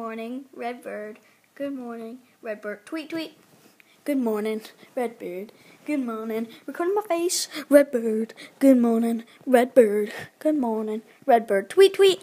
morning, Redbird. Good morning, Redbird. Tweet, tweet. Good morning, Redbird. Good morning. Recording my face, Redbird. Good morning, Redbird. Good morning, Redbird. Tweet, tweet.